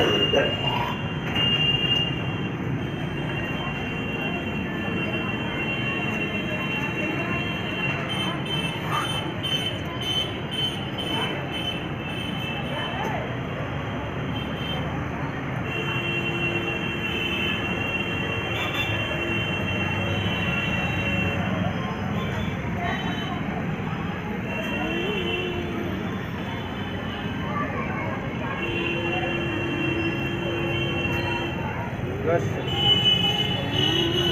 って。Nossa.